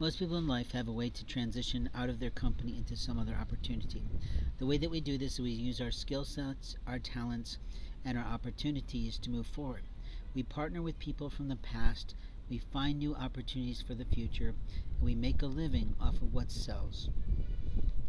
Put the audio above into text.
Most people in life have a way to transition out of their company into some other opportunity. The way that we do this is we use our skill sets, our talents, and our opportunities to move forward. We partner with people from the past, we find new opportunities for the future, and we make a living off of what sells.